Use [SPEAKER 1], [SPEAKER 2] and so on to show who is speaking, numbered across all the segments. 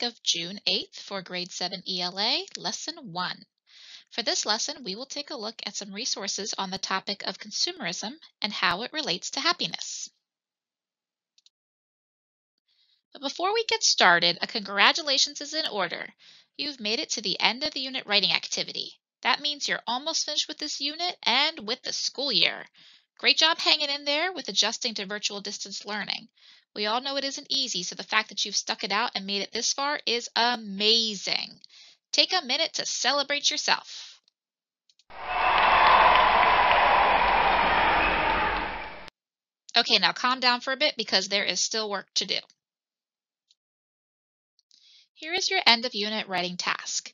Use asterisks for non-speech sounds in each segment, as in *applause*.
[SPEAKER 1] week of June 8th for Grade 7 ELA, Lesson 1. For this lesson, we will take a look at some resources on the topic of consumerism and how it relates to happiness. But before we get started, a congratulations is in order. You've made it to the end of the unit writing activity. That means you're almost finished with this unit and with the school year. Great job hanging in there with adjusting to virtual distance learning. We all know it isn't easy, so the fact that you've stuck it out and made it this far is amazing. Take a minute to celebrate yourself. Okay, now calm down for a bit because there is still work to do. Here is your end of unit writing task.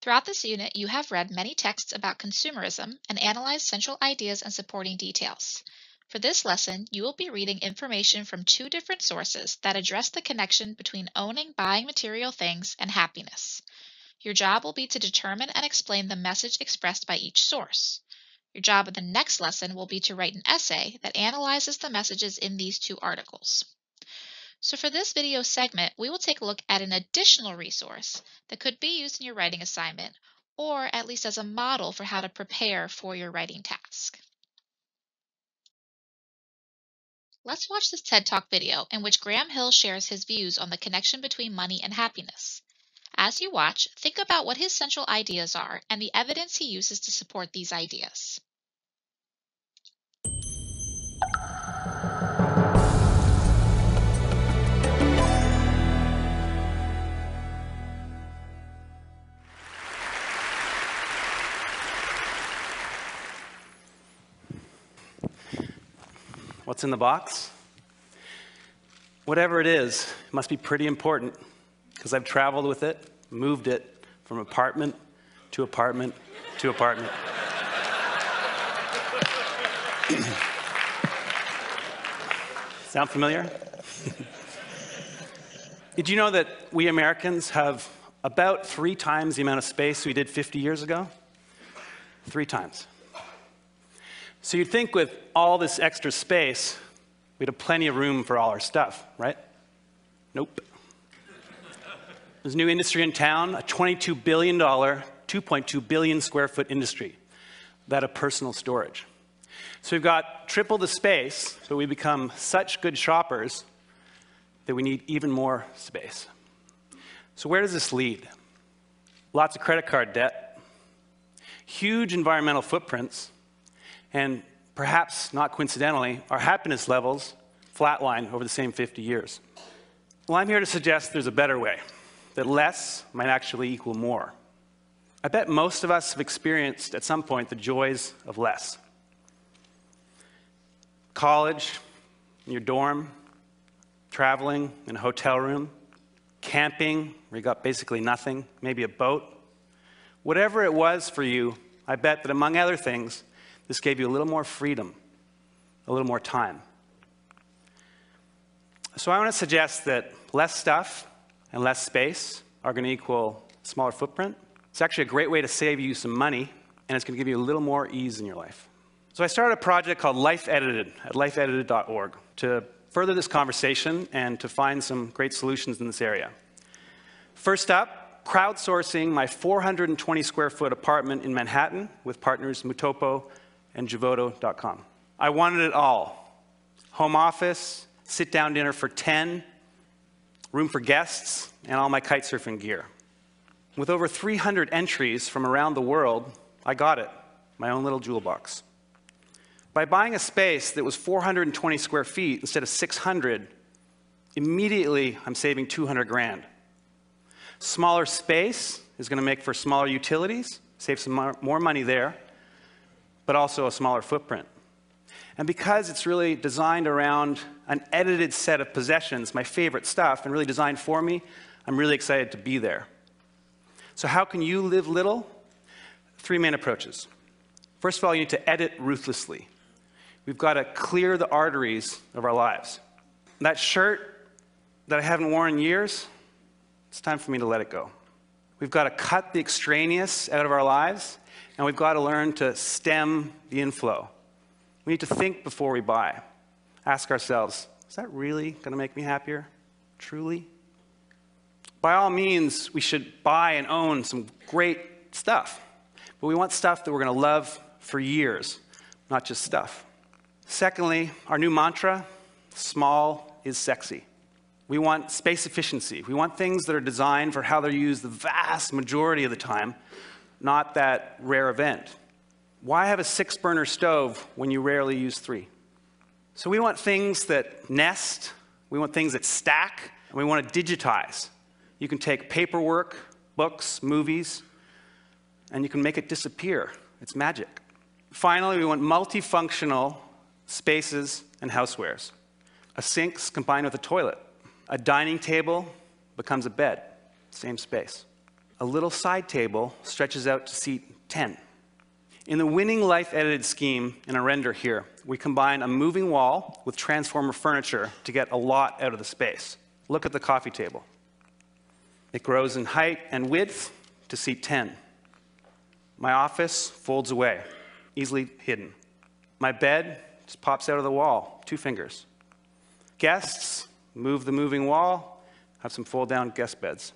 [SPEAKER 1] Throughout this unit, you have read many texts about consumerism and analyzed central ideas and supporting details. For this lesson, you will be reading information from two different sources that address the connection between owning buying material things and happiness. Your job will be to determine and explain the message expressed by each source. Your job in the next lesson will be to write an essay that analyzes the messages in these two articles. So for this video segment, we will take a look at an additional resource that could be used in your writing assignment, or at least as a model for how to prepare for your writing task. Let's watch this TED Talk video in which Graham Hill shares his views on the connection between money and happiness. As you watch, think about what his central ideas are and the evidence he uses to support these ideas.
[SPEAKER 2] What's in the box? Whatever it is, it must be pretty important because I've traveled with it, moved it from apartment to apartment to apartment. *coughs* Sound familiar? *laughs* Did you know that we Americans have about three times the amount of space we did 50 years ago? Three times. So you'd think with all this extra space, we'd have plenty of room for all our stuff, right? Nope. There's a new industry in town, a $22 billion, 2.2 billion square foot industry, that of personal storage. So we've got triple the space, so we become such good shoppers that we need even more space. So where does this lead? Lots of credit card debt, huge environmental footprints, and perhaps not coincidentally, our happiness levels flatline over the same 50 years. Well, I'm here to suggest there's a better way, that less might actually equal more. I bet most of us have experienced at some point the joys of less. College, in your dorm, traveling in a hotel room, camping, where you got basically nothing, maybe a boat. Whatever it was for you, I bet that among other things, this gave you a little more freedom, a little more time. So I want to suggest that less stuff and less space are going to equal smaller footprint. It's actually a great way to save you some money, and it's going to give you a little more ease in your life. So I started a project called Life Edited at lifeedited.org to further this conversation and to find some great solutions in this area. First up, crowdsourcing my 420 square foot apartment in Manhattan with partners Mutopo and Jovoto.com. I wanted it all home office, sit down dinner for 10, room for guests, and all my kite surfing gear. With over 300 entries from around the world, I got it, my own little jewel box. By buying a space that was 420 square feet instead of 600, immediately I'm saving 200 grand. Smaller space is going to make for smaller utilities, save some more money there, but also a smaller footprint. And because it's really designed around an edited set of possessions, my favorite stuff, and really designed for me, I'm really excited to be there. So, how can you live little? Three main approaches. First of all, you need to edit ruthlessly. We've got to clear the arteries of our lives. That shirt that I haven't worn in years, it's time for me to let it go. We've got to cut the extraneous out of our lives and we've got to learn to stem the inflow. We need to think before we buy. Ask ourselves, is that really going to make me happier? Truly? By all means, we should buy and own some great stuff, but we want stuff that we're going to love for years, not just stuff. Secondly, our new mantra small is sexy. We want space efficiency. We want things that are designed for how they're used the vast majority of the time, not that rare event. Why have a six burner stove when you rarely use three? So we want things that nest, we want things that stack, and we want to digitize. You can take paperwork, books, movies, and you can make it disappear. It's magic. Finally, we want multifunctional spaces and housewares. A sink's combined with a toilet. A dining table becomes a bed, same space. A little side table stretches out to seat 10. In the winning life edited scheme in a render here, we combine a moving wall with transformer furniture to get a lot out of the space. Look at the coffee table. It grows in height and width to seat 10. My office folds away, easily hidden. My bed just pops out of the wall, two fingers. Guests move the moving wall, have some fold down guest beds.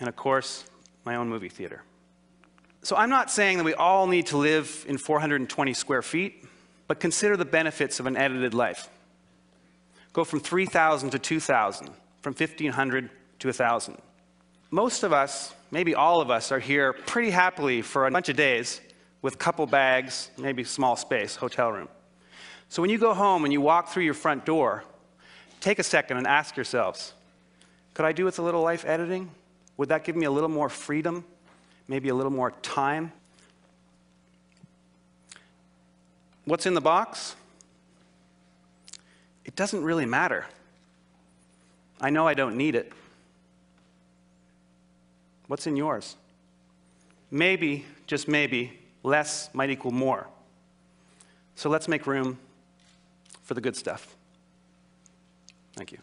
[SPEAKER 2] And of course, my own movie theater. So I'm not saying that we all need to live in 420 square feet, but consider the benefits of an edited life. Go from 3,000 to 2,000, from 1,500 to 1,000. Most of us, maybe all of us, are here pretty happily for a bunch of days with couple bags, maybe small space, hotel room. So when you go home and you walk through your front door, take a second and ask yourselves, could I do with a little life editing? Would that give me a little more freedom maybe a little more time. What's in the box? It doesn't really matter. I know I don't need it. What's in yours? Maybe, just maybe, less might equal more. So let's make room for the good stuff. Thank you.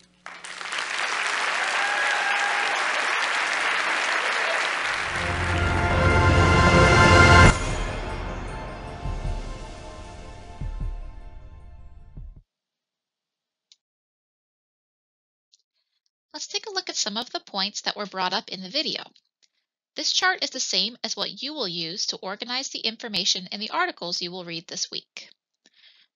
[SPEAKER 1] Let's take a look at some of the points that were brought up in the video. This chart is the same as what you will use to organize the information in the articles you will read this week.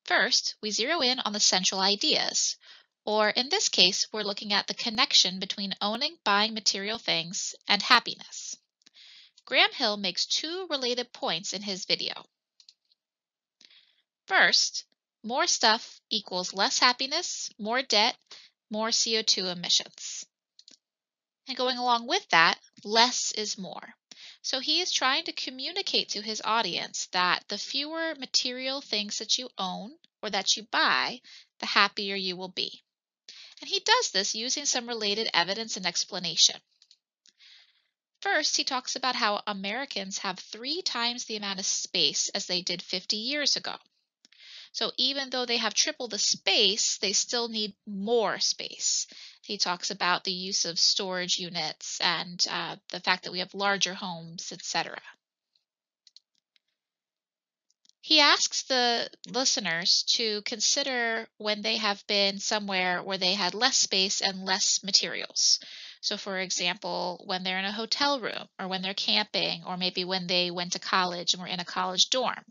[SPEAKER 1] First, we zero in on the central ideas, or in this case, we're looking at the connection between owning, buying material things, and happiness. Graham Hill makes two related points in his video. First, more stuff equals less happiness, more debt, more CO2 emissions. And going along with that, less is more. So he is trying to communicate to his audience that the fewer material things that you own or that you buy, the happier you will be. And he does this using some related evidence and explanation. First, he talks about how Americans have three times the amount of space as they did 50 years ago. So even though they have triple the space, they still need more space. He talks about the use of storage units and uh, the fact that we have larger homes, etc. He asks the listeners to consider when they have been somewhere where they had less space and less materials. So, for example, when they're in a hotel room, or when they're camping, or maybe when they went to college and were in a college dorm.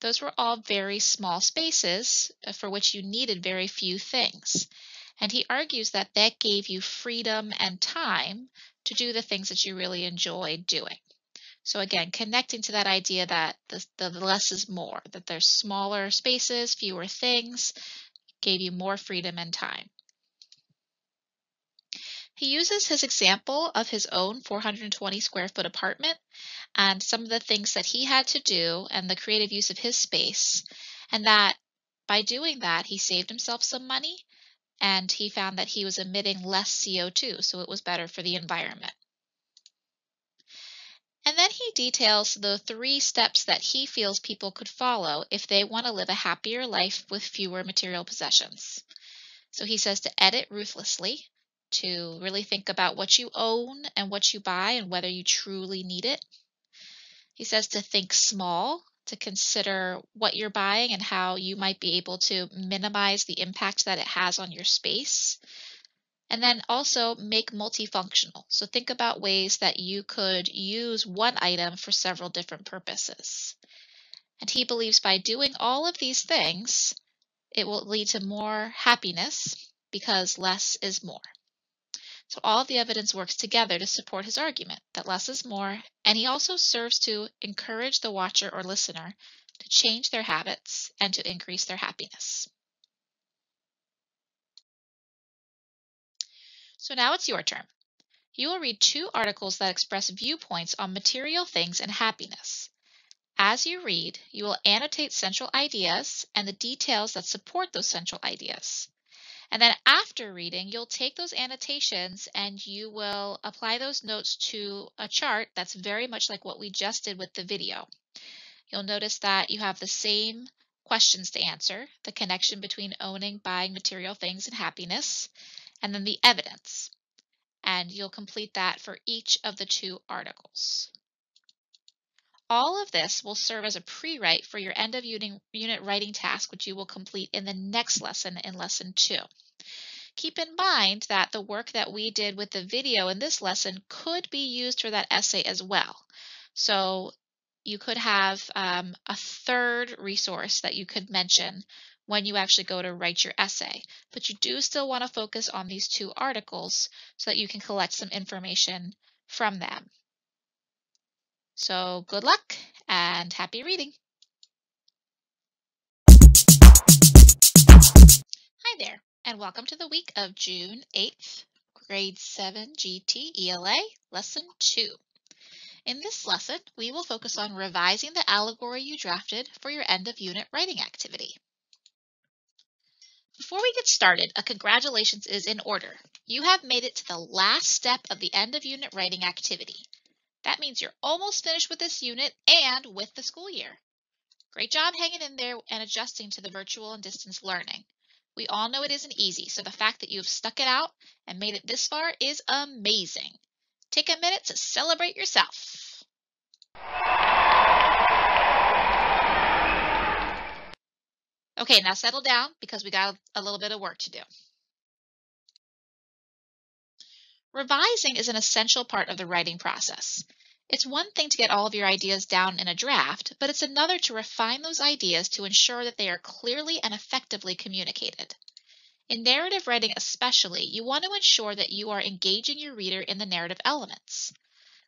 [SPEAKER 1] Those were all very small spaces uh, for which you needed very few things. And he argues that that gave you freedom and time to do the things that you really enjoyed doing. So again, connecting to that idea that the, the less is more, that there's smaller spaces, fewer things, gave you more freedom and time. He uses his example of his own 420 square foot apartment and some of the things that he had to do and the creative use of his space. And that by doing that, he saved himself some money and he found that he was emitting less CO2, so it was better for the environment. Details the three steps that he feels people could follow if they want to live a happier life with fewer material possessions. So he says to edit ruthlessly, to really think about what you own and what you buy and whether you truly need it. He says to think small, to consider what you're buying and how you might be able to minimize the impact that it has on your space. And then also make multifunctional. So think about ways that you could use one item for several different purposes. And he believes by doing all of these things, it will lead to more happiness because less is more. So all the evidence works together to support his argument that less is more, and he also serves to encourage the watcher or listener to change their habits and to increase their happiness. So now it's your turn. You will read two articles that express viewpoints on material things and happiness. As you read, you will annotate central ideas and the details that support those central ideas. And then after reading, you'll take those annotations and you will apply those notes to a chart that's very much like what we just did with the video. You'll notice that you have the same questions to answer, the connection between owning, buying material things and happiness, and then the evidence. And you'll complete that for each of the two articles. All of this will serve as a pre-write for your end of unit writing task, which you will complete in the next lesson in lesson two. Keep in mind that the work that we did with the video in this lesson could be used for that essay as well. So you could have um, a third resource that you could mention when you actually go to write your essay. But you do still want to focus on these two articles so that you can collect some information from them. So good luck and happy reading. Hi there, and welcome to the week of June 8th, grade 7 GT ELA, lesson 2. In this lesson, we will focus on revising the allegory you drafted for your end of unit writing activity. Before we get started, a congratulations is in order. You have made it to the last step of the end of unit writing activity. That means you're almost finished with this unit and with the school year. Great job hanging in there and adjusting to the virtual and distance learning. We all know it isn't easy, so the fact that you've stuck it out and made it this far is amazing. Take a minute to celebrate yourself. Okay, now settle down because we got a little bit of work to do. Revising is an essential part of the writing process. It's one thing to get all of your ideas down in a draft, but it's another to refine those ideas to ensure that they are clearly and effectively communicated. In narrative writing especially, you want to ensure that you are engaging your reader in the narrative elements.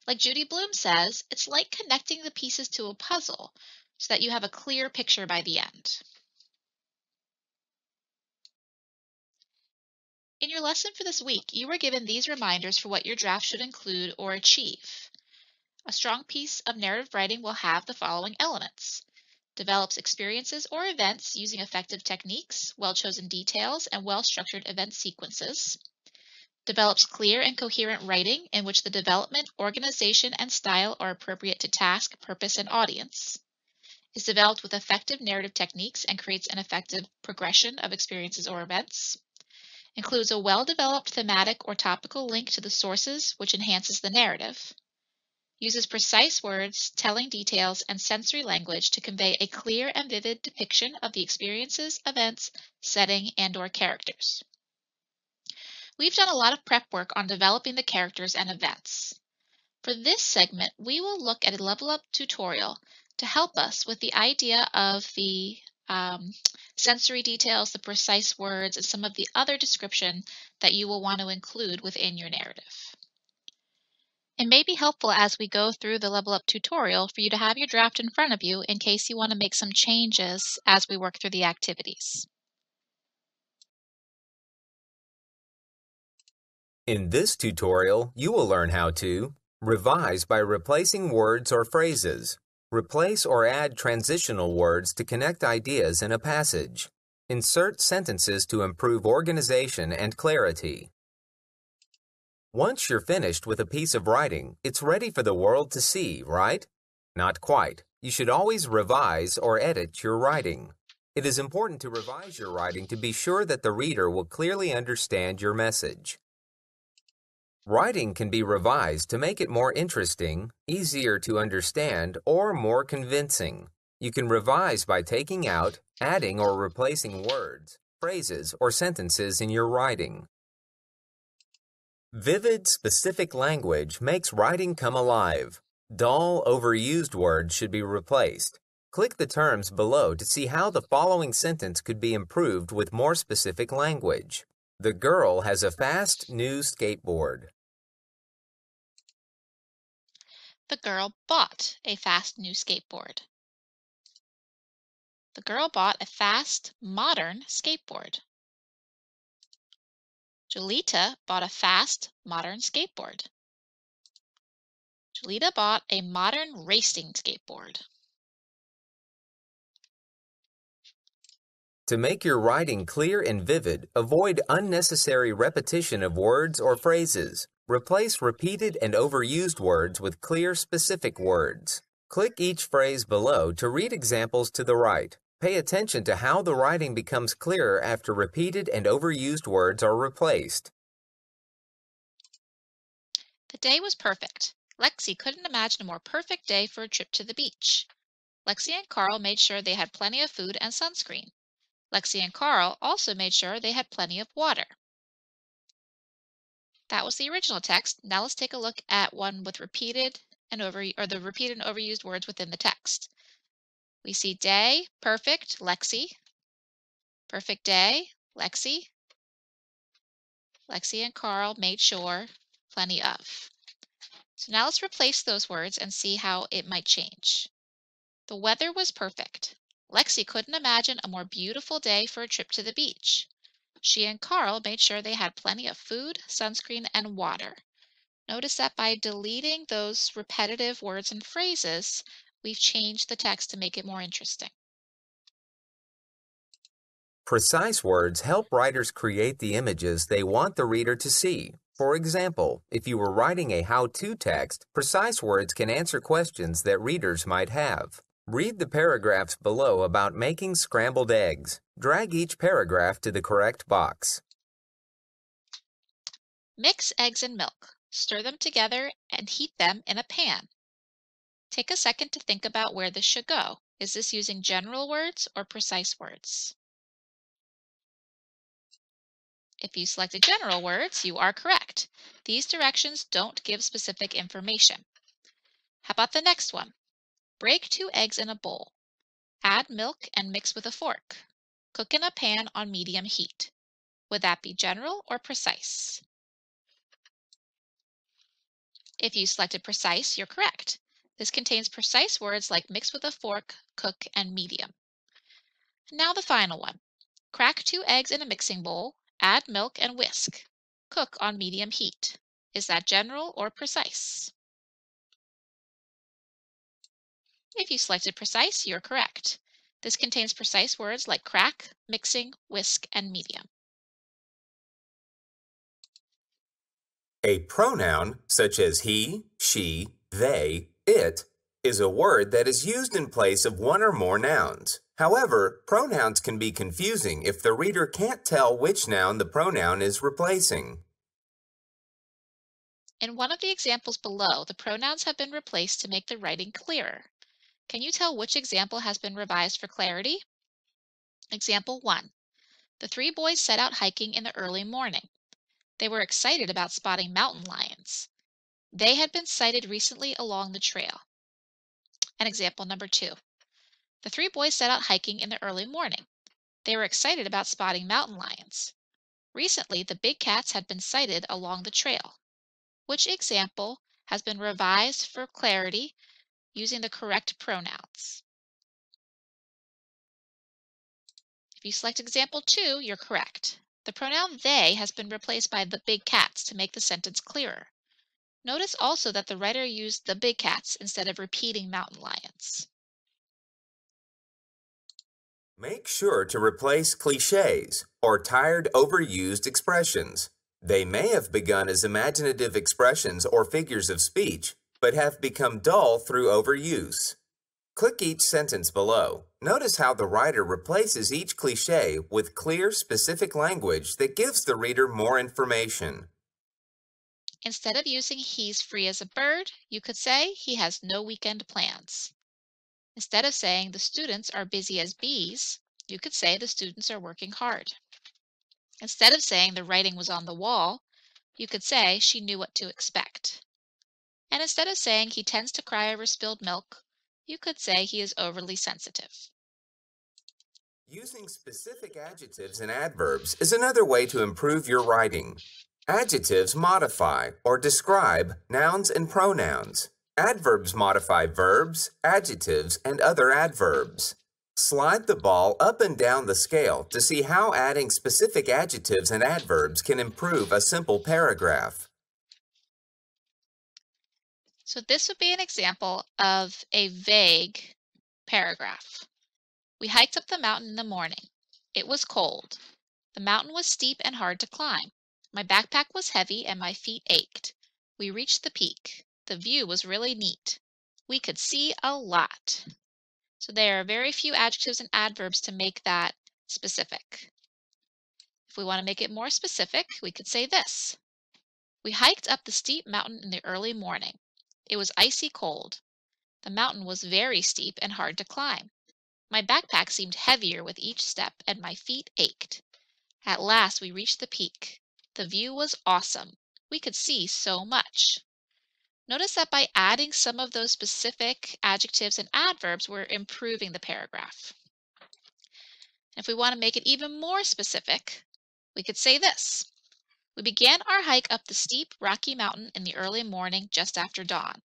[SPEAKER 1] Like Judy Blume says, it's like connecting the pieces to a puzzle so that you have a clear picture by the end. In your lesson for this week, you were given these reminders for what your draft should include or achieve. A strong piece of narrative writing will have the following elements. Develops experiences or events using effective techniques, well-chosen details, and well-structured event sequences. Develops clear and coherent writing in which the development, organization, and style are appropriate to task, purpose, and audience. Is developed with effective narrative techniques and creates an effective progression of experiences or events includes a well-developed thematic or topical link to the sources which enhances the narrative, uses precise words, telling details, and sensory language to convey a clear and vivid depiction of the experiences, events, setting, and or characters. We've done a lot of prep work on developing the characters and events. For this segment, we will look at a level up tutorial to help us with the idea of the um, sensory details, the precise words, and some of the other description that you will want to include within your narrative. It may be helpful as we go through the Level Up tutorial for you to have your draft in front of you in case you want to make some changes as we work through the activities.
[SPEAKER 3] In this tutorial, you will learn how to revise by replacing words or phrases, Replace or add transitional words to connect ideas in a passage. Insert sentences to improve organization and clarity. Once you're finished with a piece of writing, it's ready for the world to see, right? Not quite. You should always revise or edit your writing. It is important to revise your writing to be sure that the reader will clearly understand your message. Writing can be revised to make it more interesting, easier to understand, or more convincing. You can revise by taking out, adding, or replacing words, phrases, or sentences in your writing. Vivid, specific language makes writing come alive. Dull, overused words should be replaced. Click the terms below to see how the following sentence could be improved with more specific language. The girl has a fast new skateboard.
[SPEAKER 1] The girl bought a fast new skateboard. The girl bought a fast, modern skateboard. Julita bought a fast, modern skateboard. Julita bought a modern racing skateboard.
[SPEAKER 3] To make your writing clear and vivid, avoid unnecessary repetition of words or phrases. Replace repeated and overused words with clear, specific words. Click each phrase below to read examples to the right. Pay attention to how the writing becomes clearer after repeated and overused words are replaced.
[SPEAKER 1] The day was perfect. Lexi couldn't imagine a more perfect day for a trip to the beach. Lexi and Carl made sure they had plenty of food and sunscreen. Lexi and Carl also made sure they had plenty of water. That was the original text. Now let's take a look at one with repeated and over or the repeated and overused words within the text. We see day, perfect, Lexi. Perfect day, Lexi. Lexi and Carl made sure, plenty of. So now let's replace those words and see how it might change. The weather was perfect. Lexi couldn't imagine a more beautiful day for a trip to the beach. She and Carl made sure they had plenty of food, sunscreen, and water. Notice that by deleting those repetitive words and phrases, we've changed the text to make it more interesting.
[SPEAKER 3] Precise words help writers create the images they want the reader to see. For example, if you were writing a how-to text, precise words can answer questions that readers might have. Read the paragraphs below about making scrambled eggs. Drag each paragraph to the correct box.
[SPEAKER 1] Mix eggs and milk. Stir them together and heat them in a pan. Take a second to think about where this should go. Is this using general words or precise words? If you selected general words, you are correct. These directions don't give specific information. How about the next one? Break two eggs in a bowl. Add milk and mix with a fork. Cook in a pan on medium heat. Would that be general or precise? If you selected precise, you're correct. This contains precise words like mix with a fork, cook, and medium. Now the final one. Crack two eggs in a mixing bowl, add milk and whisk. Cook on medium heat. Is that general or precise? If you selected precise, you're correct. This contains precise words like crack, mixing, whisk, and medium.
[SPEAKER 3] A pronoun, such as he, she, they, it, is a word that is used in place of one or more nouns. However, pronouns can be confusing if the reader can't tell which noun the pronoun is replacing.
[SPEAKER 1] In one of the examples below, the pronouns have been replaced to make the writing clearer. Can you tell which example has been revised for clarity? Example 1. The three boys set out hiking in the early morning. They were excited about spotting mountain lions. They had been sighted recently along the trail. And example number 2. The three boys set out hiking in the early morning. They were excited about spotting mountain lions. Recently, the big cats had been sighted along the trail. Which example has been revised for clarity using the correct pronouns. If you select example 2, you're correct. The pronoun they has been replaced by the big cats to make the sentence clearer. Notice also that the writer used the big cats instead of repeating mountain lions.
[SPEAKER 3] Make sure to replace cliches or tired overused expressions. They may have begun as imaginative expressions or figures of speech, but have become dull through overuse. Click each sentence below. Notice how the writer replaces each cliche with clear, specific language that gives the reader more information.
[SPEAKER 1] Instead of using he's free as a bird, you could say he has no weekend plans. Instead of saying the students are busy as bees, you could say the students are working hard. Instead of saying the writing was on the wall, You could say she knew what to expect. And instead of saying he tends to cry over spilled milk, you could say he is overly sensitive.
[SPEAKER 3] Using specific adjectives and adverbs is another way to improve your writing. Adjectives modify or describe nouns and pronouns. Adverbs modify verbs, adjectives, and other adverbs. Slide the ball up and down the scale to see how adding specific adjectives and adverbs can improve a simple paragraph.
[SPEAKER 1] So this would be an example of a vague paragraph. We hiked up the mountain in the morning. It was cold. The mountain was steep and hard to climb. My backpack was heavy and my feet ached. We reached the peak. The view was really neat. We could see a lot. So there are very few adjectives and adverbs to make that specific. If we want to make it more specific, we could say this. We hiked up the steep mountain in the early morning. It was icy cold. The mountain was very steep and hard to climb. My backpack seemed heavier with each step and my feet ached. At last we reached the peak. The view was awesome. We could see so much. Notice that by adding some of those specific adjectives and adverbs, we're improving the paragraph. If we want to make it even more specific, we could say this. We began our hike up the steep, rocky mountain in the early morning just after dawn.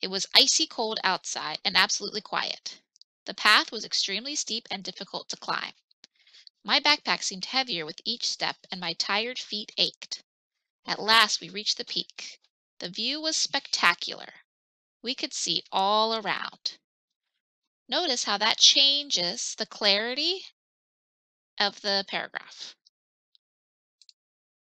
[SPEAKER 1] It was icy cold outside and absolutely quiet. The path was extremely steep and difficult to climb. My backpack seemed heavier with each step and my tired feet ached. At last we reached the peak. The view was spectacular. We could see all around. Notice how that changes the clarity of the paragraph.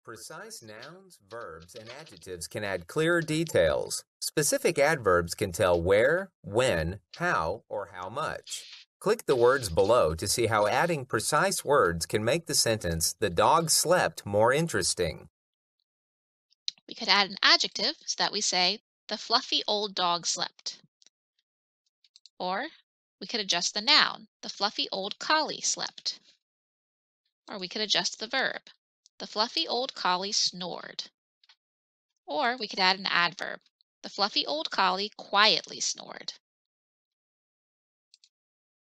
[SPEAKER 3] Precise nouns, verbs, and adjectives can add clearer details. Specific adverbs can tell where, when, how, or how much. Click the words below to see how adding precise words can make the sentence, the dog slept, more interesting.
[SPEAKER 1] We could add an adjective so that we say, the fluffy old dog slept. Or we could adjust the noun, the fluffy old collie slept. Or we could adjust the verb, the fluffy old collie snored. Or we could add an adverb, the fluffy old collie quietly snored.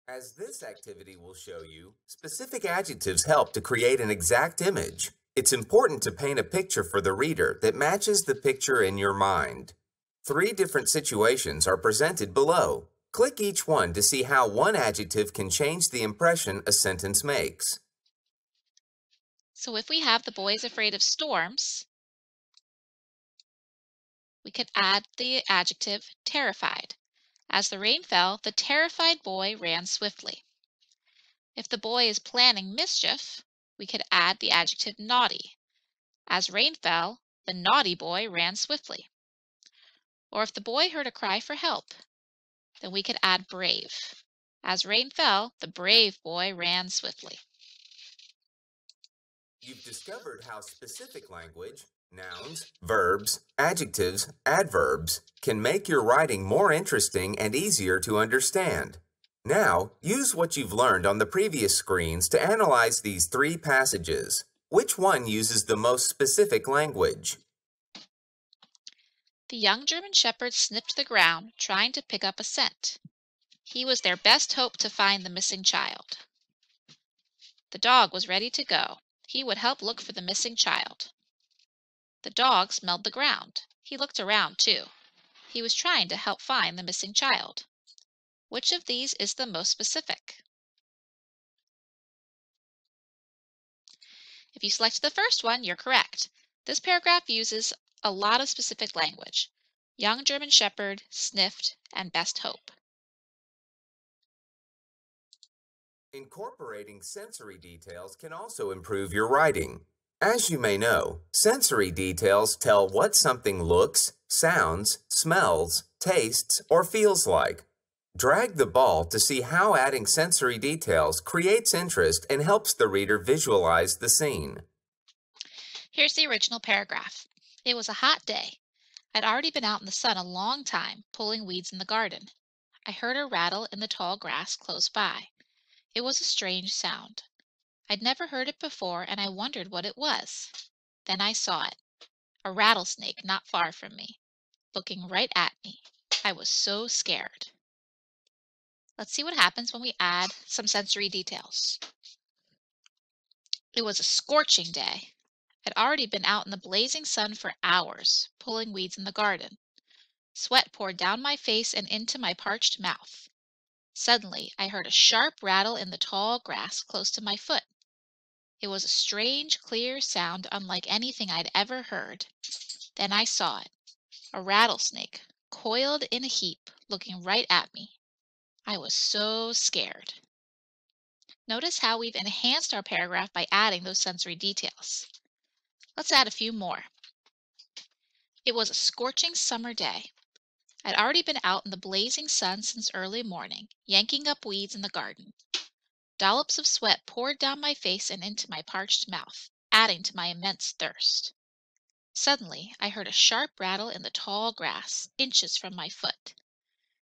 [SPEAKER 3] As this activity will show you, specific adjectives help to create an exact image. It's important to paint a picture for the reader that matches the picture in your mind. Three different situations are presented below. Click each one to see how one adjective can change the impression a sentence makes.
[SPEAKER 1] So if we have the boys afraid of storms, we could add the adjective terrified. As the rain fell, the terrified boy ran swiftly. If the boy is planning mischief, we could add the adjective naughty. As rain fell, the naughty boy ran swiftly. Or if the boy heard a cry for help, then we could add brave. As rain fell, the brave boy ran swiftly.
[SPEAKER 3] You've discovered how specific language, nouns, verbs, adjectives, adverbs, can make your writing more interesting and easier to understand. Now, use what you've learned on the previous screens to analyze these three passages. Which one uses the most specific language?
[SPEAKER 1] The young German shepherd sniffed the ground, trying to pick up a scent. He was their best hope to find the missing child. The dog was ready to go. He would help look for the missing child. The dog smelled the ground. He looked around, too. He was trying to help find the missing child. Which of these is the most specific? If you select the first one, you're correct. This paragraph uses a lot of specific language. Young German Shepherd, sniffed, and best hope.
[SPEAKER 3] Incorporating sensory details can also improve your writing. As you may know, sensory details tell what something looks, sounds, smells, tastes, or feels like. Drag the ball to see how adding sensory details creates interest and helps the reader visualize the scene.
[SPEAKER 1] Here's the original paragraph. It was a hot day. I'd already been out in the sun a long time, pulling weeds in the garden. I heard a rattle in the tall grass close by. It was a strange sound. I'd never heard it before and I wondered what it was. Then I saw it. a rattlesnake not far from me, looking right at me. I was so scared. Let's see what happens when we add some sensory details. It was a scorching day. I'd already been out in the blazing sun for hours, pulling weeds in the garden. Sweat poured down my face and into my parched mouth. Suddenly, I heard a sharp rattle in the tall grass close to my foot. It was a strange, clear sound unlike anything I'd ever heard. Then I saw it a rattlesnake, coiled in a heap, looking right at me. I was so scared. Notice how we've enhanced our paragraph by adding those sensory details. Let's add a few more. It was a scorching summer day. I'd already been out in the blazing sun since early morning, yanking up weeds in the garden. Dollops of sweat poured down my face and into my parched mouth, adding to my immense thirst. Suddenly I heard a sharp rattle in the tall grass, inches from my foot.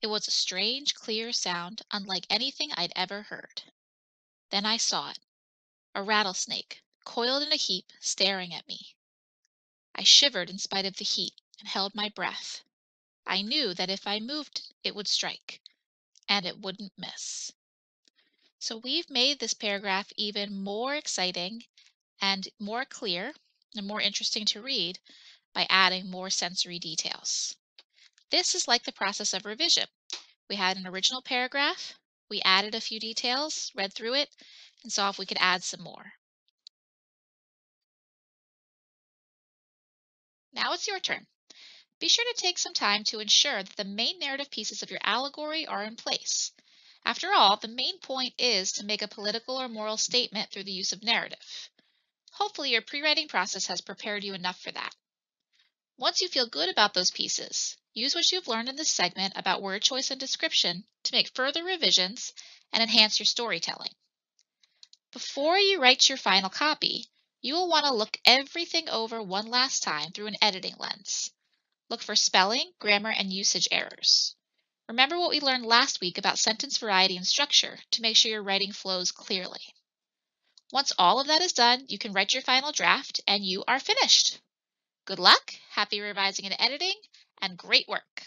[SPEAKER 1] It was a strange, clear sound, unlike anything I'd ever heard. Then I saw it a rattlesnake, coiled in a heap, staring at me. I shivered in spite of the heat, and held my breath. I knew that if I moved it would strike, and it wouldn't miss. So we've made this paragraph even more exciting and more clear and more interesting to read by adding more sensory details. This is like the process of revision. We had an original paragraph, we added a few details, read through it, and saw if we could add some more. Now it's your turn. Be sure to take some time to ensure that the main narrative pieces of your allegory are in place. After all, the main point is to make a political or moral statement through the use of narrative. Hopefully your pre-writing process has prepared you enough for that. Once you feel good about those pieces, use what you've learned in this segment about word choice and description to make further revisions and enhance your storytelling. Before you write your final copy, you will want to look everything over one last time through an editing lens. Look for spelling, grammar, and usage errors. Remember what we learned last week about sentence variety and structure to make sure your writing flows clearly. Once all of that is done, you can write your final draft and you are finished. Good luck, happy revising and editing, and great work!